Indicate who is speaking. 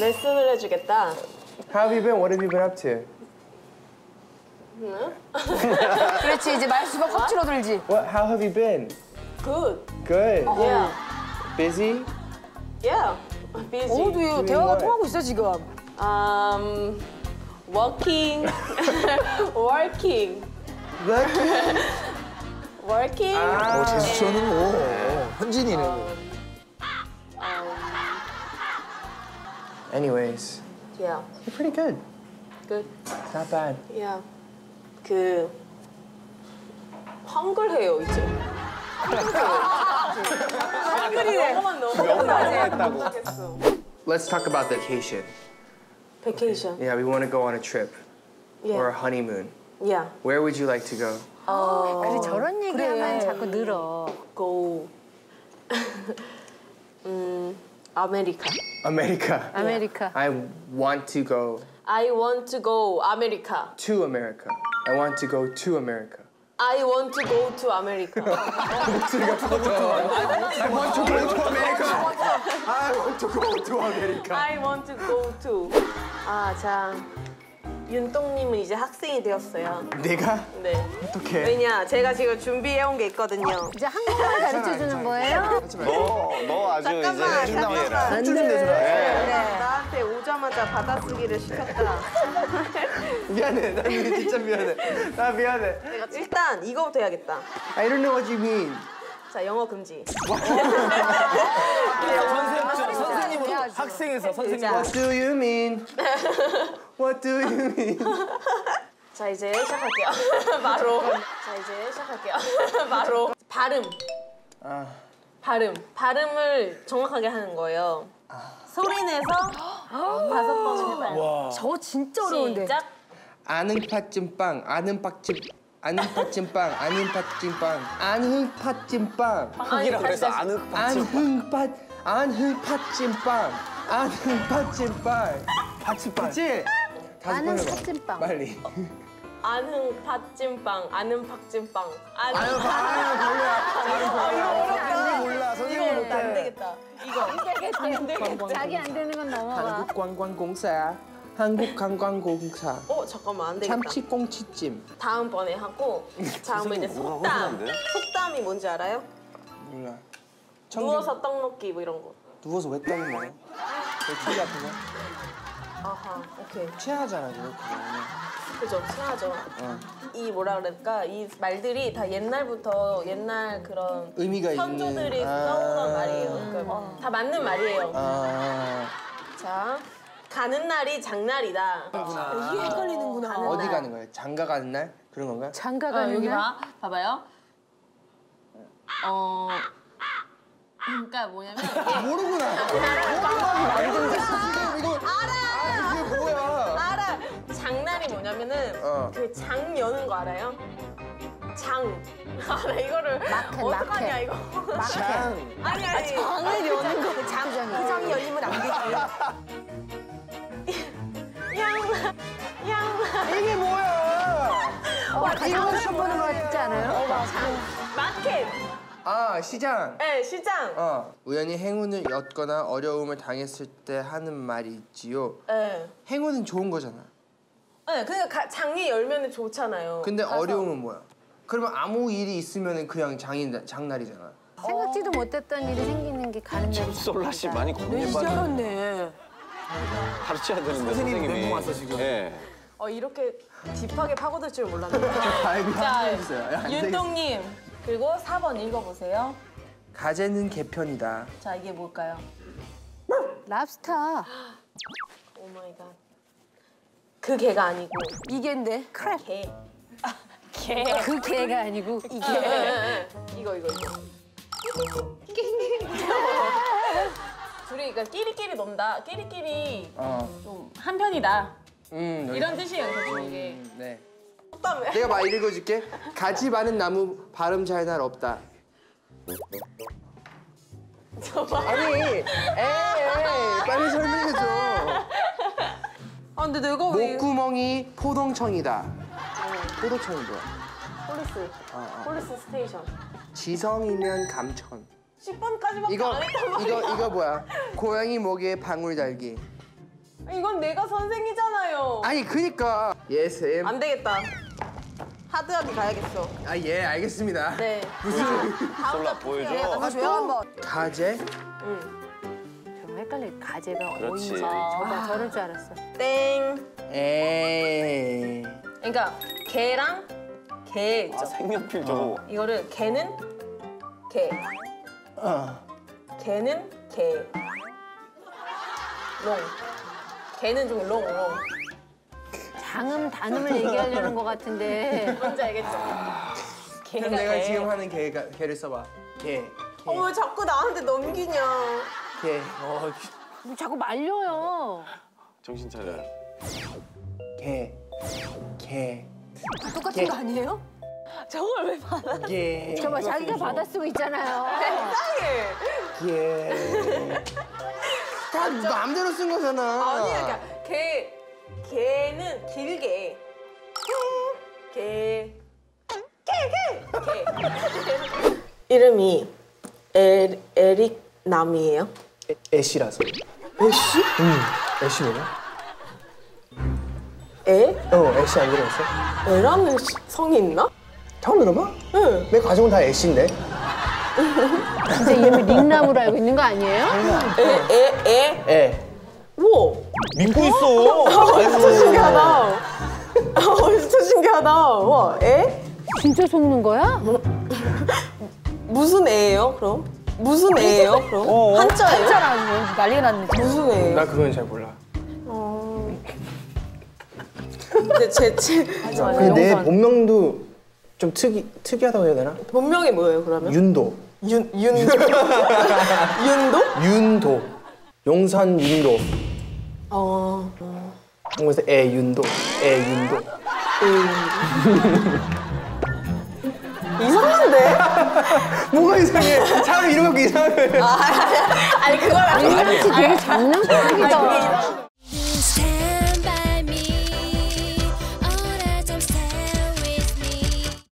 Speaker 1: 레슨을 해주겠다.
Speaker 2: How have you been? What have you been up to?
Speaker 3: 그렇지 이제 말수가 확 줄어들지.
Speaker 2: What? How have you been?
Speaker 1: Good.
Speaker 2: Good.
Speaker 1: Yeah.
Speaker 2: Busy?
Speaker 1: Yeah. Busy.
Speaker 2: Doing
Speaker 3: 대화가
Speaker 2: what?
Speaker 3: 통하고 있어 지금.
Speaker 1: Um, working. working.
Speaker 2: Lucky.
Speaker 1: Working.
Speaker 2: 아.
Speaker 4: 어, 제스처는 뭐 현진이네.
Speaker 2: Anyways,
Speaker 1: Yeah.
Speaker 2: you're pretty good.
Speaker 1: Good.
Speaker 2: Not bad.
Speaker 1: Yeah. 그 한글 해요 이제. 한글이래. 영어만 너무 모르겠어.
Speaker 2: Let's talk about vacation.
Speaker 1: Vacation.
Speaker 2: Yeah, we want to go on a trip or a
Speaker 1: Yeah.
Speaker 2: honeymoon.
Speaker 1: Yeah.
Speaker 2: Where would you like to go?
Speaker 5: 그래 저런 얘기하면 자꾸 늘어.
Speaker 1: Go. 음, 아메리카.
Speaker 2: America.
Speaker 5: 아메리카.
Speaker 2: I want to go
Speaker 1: I want to go 아메리카.
Speaker 2: to America. I want to go to America.
Speaker 1: I want to go to 아메리카.
Speaker 2: I want to go to America. I want to go to America.
Speaker 1: I want to go to. 아, 자. 윤똥님은 이제 학생이 되었어요.
Speaker 2: 내가
Speaker 1: 네.
Speaker 2: 어떻게?
Speaker 1: 왜냐, 제가 지금 준비해온 게 있거든요.
Speaker 5: 이제 한국말 가르쳐 주는 거예요?
Speaker 6: 너, 너 아주
Speaker 1: 잠깐만,
Speaker 6: 이제.
Speaker 1: 잠깐만.
Speaker 2: 좀 내주라.
Speaker 1: 네. 나한테 오자마자 받아쓰기를 시켰다.
Speaker 2: 미안해. 나 진짜 미안해. 나 미안해.
Speaker 1: 일단 이거부터 해야겠다.
Speaker 2: I don't know what you mean.
Speaker 1: 자, 영어 금지.
Speaker 4: 선생님은 학생에서 선생님.
Speaker 1: 자,
Speaker 2: What do you mean? What do you mean?
Speaker 1: 자 이제 시작할게요. 바로. 자 이제 시작할게요. 바로. 발음.
Speaker 2: 아,
Speaker 1: 발음. 발음을 정확하게 하는 거예요. 소리 내서 다섯 번 해봐요.
Speaker 3: 저 진짜 어려운데.
Speaker 1: 시작.
Speaker 2: 아는 팥찜빵, 아는 팥찜, 아는 팥찜빵, 아는 팥찜빵, 아는 팥찜빵,
Speaker 6: 흑이라 그래서 아늑 받침.
Speaker 2: 안흥팥, 안흥팥찜빵, 안흥팥찜빵. 팥찜빵. 그치? 번
Speaker 5: 아는
Speaker 2: 해봐.
Speaker 5: 팥찜빵.
Speaker 2: 빨리.
Speaker 1: 아는 팥찜빵, 아는 팥찜빵. 아는
Speaker 2: 아유, 아유, 걸려. 몰라. 선생님
Speaker 1: 이거
Speaker 2: 못해.
Speaker 1: 안 되겠다. 이거 안 되겠다.
Speaker 5: 자기 안 되는 건 넘어가.
Speaker 2: 한국관광공사, 한국관광공사.
Speaker 1: 어 잠깐만 안 되겠다.
Speaker 2: 참치꽁치찜.
Speaker 1: 다음번에 하고 다음은 이제
Speaker 6: 뭐가
Speaker 1: 속담.
Speaker 6: 허술한데?
Speaker 1: 속담이 뭔지 알아요?
Speaker 2: 몰라.
Speaker 1: 누워서 떡 먹기 뭐 이런 거.
Speaker 2: 누워서 왜 떠는 거야? 왜귀 아픈 거야?
Speaker 1: 아하 오케이.
Speaker 2: 체하잖아, 그거.
Speaker 1: 그죠 친하죠.
Speaker 2: 어.
Speaker 1: 이 뭐라 그럴까 이 말들이 다 옛날부터 옛날 그런
Speaker 2: 의미가 있는.
Speaker 1: 선조들이
Speaker 2: 아.
Speaker 1: 써오던 말이에요. 그러니까 다 맞는 말이에요.
Speaker 2: 아,
Speaker 1: 자 가는 날이 장날이다.
Speaker 3: 이게 헷갈리는구나.
Speaker 2: 어디 가는 거야? 장가 가는 날? 그런 건가?
Speaker 5: 장가
Speaker 1: 어,
Speaker 5: 가는
Speaker 1: 여기
Speaker 5: 날?
Speaker 1: 봐 봐봐요. 어 그러니까 뭐냐면 이게
Speaker 2: 모르구나. 어.
Speaker 1: 그장 여는 거 알아요? 장. 아, 나 이거를 어떡하냐
Speaker 5: 마켓.
Speaker 1: 이거.
Speaker 2: 장.
Speaker 1: 아니 아니.
Speaker 3: 장을 여는 거. 그 장, 그 장이 열리면 안 되지.
Speaker 1: 양. 양.
Speaker 2: 이게 뭐야?
Speaker 5: 어, 장을 쳐보는 거 같지 않아요?
Speaker 1: 마켓.
Speaker 2: 아, 시장.
Speaker 1: 네 시장.
Speaker 2: 어. 우연히 행운을 엿거나 어려움을 당했을 때 하는 말이 있지요.
Speaker 1: 네.
Speaker 2: 행운은 좋은 거잖아.
Speaker 1: 네, 그러니까 가- 장이 열면 좋잖아요.
Speaker 2: 근데
Speaker 1: 가서.
Speaker 2: 어려움은 뭐야? 그러면 아무 일이 있으면 그냥 장인 장날이잖아.
Speaker 5: 생각지도 못했던 일이 생기는 게 가는 날이
Speaker 6: 솔라 씨 많이
Speaker 3: 네, 알았네.
Speaker 6: 가르쳐야 되는데
Speaker 4: 선생님
Speaker 6: 선생님이.
Speaker 4: 멘붕 왔어, 지금.
Speaker 6: 예.
Speaker 1: 어, 이렇게 deep하게 파고들 줄.
Speaker 2: 발비
Speaker 1: 자. 윤도님. 그리고 4번 읽어보세요.
Speaker 2: 가재는 게 편이다.
Speaker 1: 자, 이게 뭘까요? lobster. Oh my God. 그 게가 아니고
Speaker 3: 이 게인데.
Speaker 5: crab.
Speaker 1: 게.
Speaker 5: 그 게가 아니고
Speaker 1: 예, 예, 예. 이거 이거 이거. 둘이 그러니까 끼리끼리 논다. 끼리끼리
Speaker 2: 어.
Speaker 1: 좀 한편이다.
Speaker 2: 음.
Speaker 1: 이런 뜻이에요, 대충 이게.
Speaker 2: 음, 네. 내가 막 읽어줄게. 가지 많은 나무 바람 잘 날 없다. 아니, 에이, 빨리 설명해줘.
Speaker 1: 아 근데 내가 왜
Speaker 2: 목구멍이 포동청이다. 포도청이 뭐야?
Speaker 1: police
Speaker 2: 어,
Speaker 1: police station
Speaker 2: 지성이면 감천.
Speaker 1: 10번까지밖에
Speaker 2: 이거
Speaker 1: 안 했단 말이야
Speaker 2: 이거 이거 뭐야? 고양이 목에 방울 달기.
Speaker 1: 이건 내가 선생이잖아요.
Speaker 2: 아니 그니까 예 쌤.
Speaker 1: 안 되겠다. 하드하게 가야겠어.
Speaker 2: 아 예 알겠습니다.
Speaker 1: 네.
Speaker 6: 솔라 보여줘.
Speaker 3: 아, 조용 한번.
Speaker 2: 가
Speaker 5: 헷갈려. 가재가
Speaker 6: 그렇지.
Speaker 5: 어인지 저가 저럴 줄 알았어.
Speaker 1: 땡.
Speaker 2: 에
Speaker 1: 그러니까 개랑 게 있죠.
Speaker 6: 아, 색연필 저거.
Speaker 1: 이거를 개는 개. 개는 개. long. 개는 좀 long, long.
Speaker 5: 장음 단음을 얘기하려는 것 같은데.
Speaker 1: 뭔지 알겠죠?
Speaker 2: 그럼 내가 지금 하는 개가 개를 써봐. 개.
Speaker 1: 어, 왜 자꾸 나한테 넘기냐.
Speaker 2: 개.
Speaker 5: 자꾸 말려요.
Speaker 6: 정신 차려.
Speaker 2: 개. 개.
Speaker 3: 똑같은 거 아니에요?
Speaker 1: 저걸 왜 받아?
Speaker 2: 개.
Speaker 5: 저봐 자기가 받아 쓰고 있잖아요.
Speaker 1: 세상에.
Speaker 2: 개. 다 마음대로 쓴 거잖아.
Speaker 1: 아니야, 그러니까 개. 개는 길게. 개. 개, 개. 개. 이름이 에, 에릭 남이에요?
Speaker 2: 에 씨라서. 에 씨? 응. 에 씨 뭐야?
Speaker 1: 에?
Speaker 2: 어, 에 씨 안 들어봤어?
Speaker 1: 에라는 시- 성이 있나?
Speaker 2: 처음 들어봐?
Speaker 1: 응.
Speaker 2: 내 가족은 다 에 씨인데.
Speaker 5: 진짜 이름을 닉남으로 알고 있는 거 아니에요?
Speaker 1: 에, 에, 에?
Speaker 2: 애.
Speaker 1: 우와.
Speaker 6: 믿고 있어.
Speaker 1: 진짜 신기하다. 어, 진짜 신기하다. 와, 에?
Speaker 5: 진짜 속는 거야?
Speaker 1: 무슨 애예요, 그럼? 무슨 애예요, 그럼? 한자예요?
Speaker 3: 한자라니 난리가 났네.
Speaker 1: 무슨 애예요?
Speaker 2: 나 그건 잘 몰라.
Speaker 1: 근데 제, 제
Speaker 2: 근데 내 본명도 좀 특이 특이하다고 해야 되나?
Speaker 1: 본명이 뭐예요, 그러면?
Speaker 2: 윤도.
Speaker 1: 윤, 윤도? 윤도?
Speaker 2: 윤도. 용산 윤도.
Speaker 1: 어,
Speaker 2: 그래서 애윤도. 애윤도.
Speaker 1: 이상한데?
Speaker 2: 뭐가 이상해? 사람 이름 갖고 이상해.
Speaker 1: 아니, 그걸 안
Speaker 5: 닉남씨 되게 장난꾸러기다.